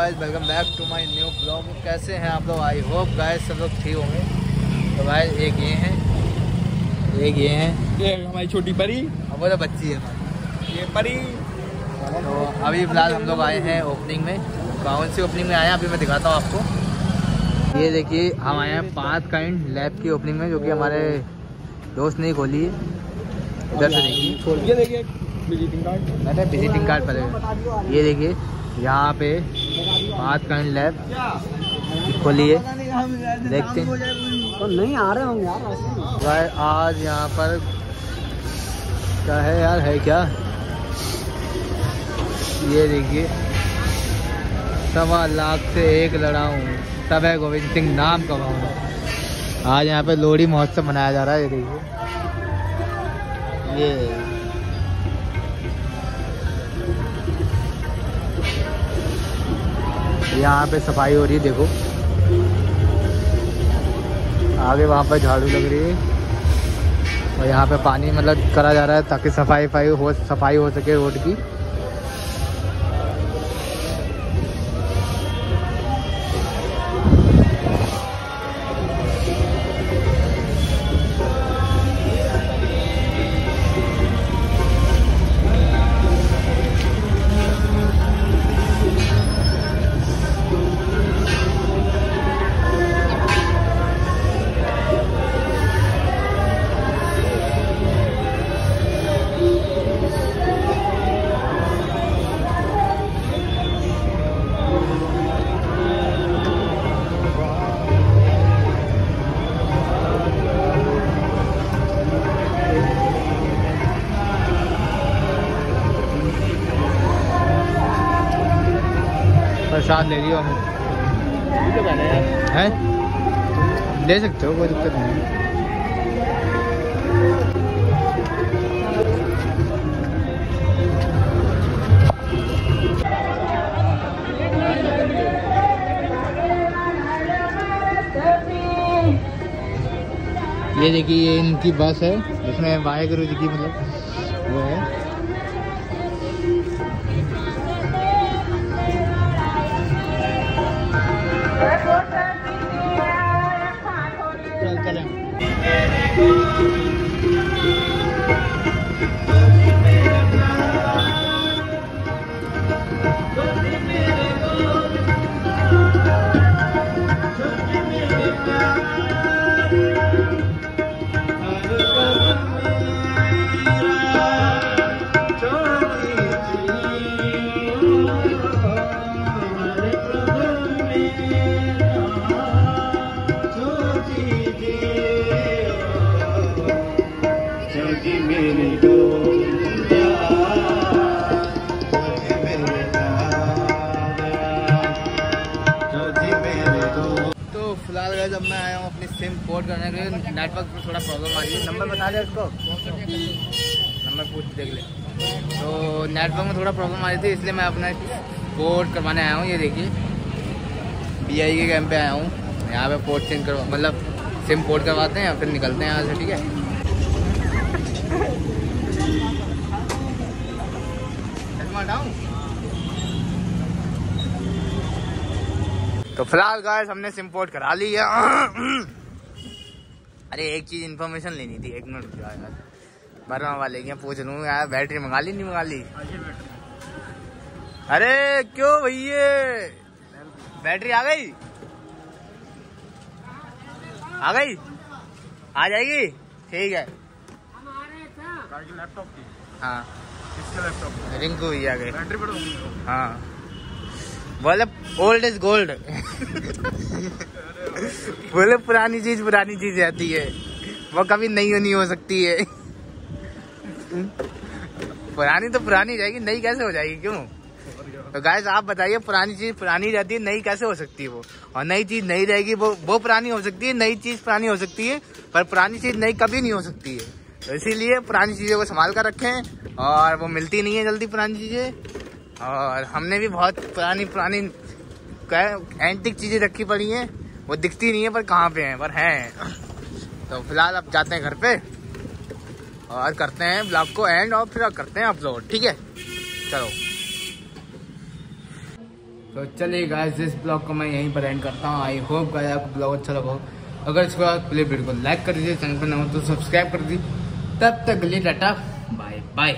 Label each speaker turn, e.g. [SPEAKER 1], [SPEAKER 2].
[SPEAKER 1] Guys welcome back to my new blog कैसे हैं आप लोग? आई होप गाइस सब लोग ठीक होंगे। तो गाइस एक ये हैं। एक ये हैं।
[SPEAKER 2] ये हमारी छोटी परी।
[SPEAKER 1] और वो तो बच्ची है।
[SPEAKER 2] ये परी।
[SPEAKER 1] तो अभी फ़िलहाल हम लोग आए हैं ओपनिंग में। कौन सी ओपनिंग में आए हैं? अभी मैं दिखाता हूँ आपको। ये देखिए हम आए हैं पाँच काइंड लैब की ओपनिंग में जो कि हमारे दोस्त ने खोली है। इधर से देखिए।
[SPEAKER 2] ये देखिए विजिटिंग कार्ड
[SPEAKER 1] मैंने विजिटिंग कार्ड पर ये देखिए यहाँ पे पाँच काइंड लैब। खोली है देखते हैं।
[SPEAKER 2] तो नहीं आ रहे होंगे यार
[SPEAKER 1] भाई आज यहाँ पर क्या है यार है क्या? ये देखिए। सवा लाख से एक लड़ा हूँ। तब है गोविंद सिंह नाम कमाऊँ आज यहाँ पे लोहड़ी महोत्सव मनाया जा रहा है ये देखिए। ये यहाँ पे सफ़ाई हो रही है, देखो। आगे वहाँ पर झाड़ू लग रही है। और यहाँ पे पानी मतलब करा जा रहा है ताकि सफ़ाई वफाई हो, सफ़ाई हो सके रोड की। प्रसाद ले लियो हम। हैं? ले सकते हो, कोई दिक्कत नहीं। ये देखिए, ये इनकी बस है, जिसमें वाहेगुरु जी की मतलब वो है। Música चलें तो फ़िलहाल गाइस अब मैं आया हूँ अपनी सिम पोर्ट करने के लिए। नेटवर्क में थोड़ा प्रॉब्लम आ रही है। नंबर बता दे उसको। नंबर पूछ, देख ले। तो नेटवर्क में थोड़ा प्रॉब्लम आ रही थी, इसलिए मैं अपना पोर्ट करवाने आया हूँ, ये देखिए। बी आई के कैंप पे आया हूँ। यहाँ पे पोर्ट चेंज करवा मतलब सिम पोर्ट करवाते हैं या फिर निकलते हैं यहाँ से, ठीक है? तो फ़िलहाल गाइस हमने सिम पोर्ट करा ली है। अरे, एक चीज़ इन्फॉर्मेशन लेनी थी। एक मिनट यार? बर्मा वाले क्या पूछ लूँ? यार बैटरी मंगा ली, नहीं मंगा ली? अरे, क्यों भैया? बैटरी आ गई? आ गई? आ जाएगी? ठीक है।
[SPEAKER 2] लैपटॉप की।
[SPEAKER 1] हाँ।
[SPEAKER 2] किसके लैपटॉप
[SPEAKER 1] रिंकू भैया गए
[SPEAKER 2] बैटरी पर
[SPEAKER 1] हाँ। बोले ओल्ड इज़ गोल्ड बोले पुरानी चीज़ पुरानी चीज़ रहती है। वो कभी नई नहीं हो सकती है। पुरानी तो पुरानी रहेगी नई कैसे हो जाएगी क्यों? तो गाइस आप बताइए पुरानी चीज़ पुरानी रहती है नई कैसे हो सकती है वो? और नई चीज़ नई रहेगी वो वो पुरानी हो सकती है नई चीज़ पुरानी हो सकती है पर पुरानी चीज़ नई कभी नहीं हो सकती है। तो इसीलिए पुरानी चीज़ों को संभाल कर रखें और वो मिलती नहीं है जल्दी पुरानी चीज़ें। और हमने भी बहुत पुरानी पुरानी एंटिक चीज़ें रखी पड़ी हैं। वो दिखती नहीं है पर कहाँ पे हैं? पर हैं। तो फ़िलहाल अब जाते हैं घर पे और करते हैं ब्लॉग को एंड और फिर करते हैं अपलोड ठीक है? चलो। तो चलिए गाइस इस ब्लॉग को मैं यहीं पर एंड करता हूँ। आई होप गाइस आपको ब्लॉग अच्छा लगा अगर इसको बाद प्ले वीडियो को लाइक कर दीजिए, चैनल पर ना हो तो सब्सक्राइब कर दीजिए। तब तक लिए टाटा बाय बाय